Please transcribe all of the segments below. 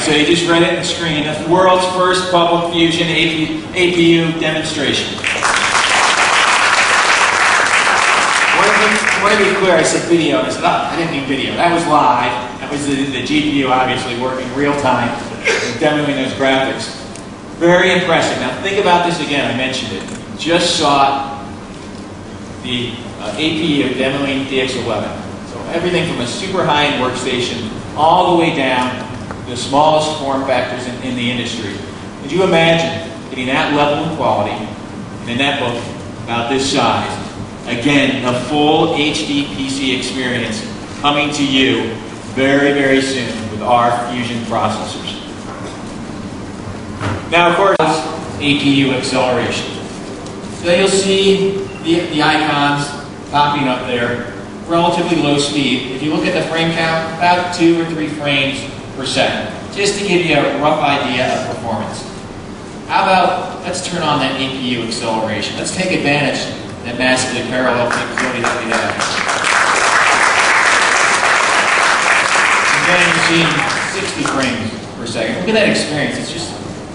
so you just read it on the screen. The world's first public fusion AP, APU demonstration. I want to be clear, I said video, it's not, I didn't mean video. That was live. That was the, the GPU obviously working real time, demoing those graphics. Very impressive. Now think about this again, I mentioned it. Just saw the uh, APU demoing DX11. So everything from a super high-end workstation all the way down the smallest form factors in, in the industry. Could you imagine getting that level of quality in that book about this size? Again, the full HD PC experience coming to you very, very soon with our Fusion processors. Now, of course, APU acceleration. So you'll see the, the icons popping up there, relatively low speed. If you look at the frame count, about two or three frames just to give you a rough idea of performance. How about, let's turn on that APU acceleration. Let's take advantage of that massively parallel capability that we have. Again, you're seeing 60 frames per second. Look at that experience. It's just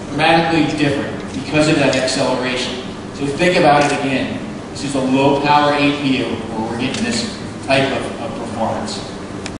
dramatically different because of that acceleration. So think about it again. This is a low power APU where we're getting this type of, of performance.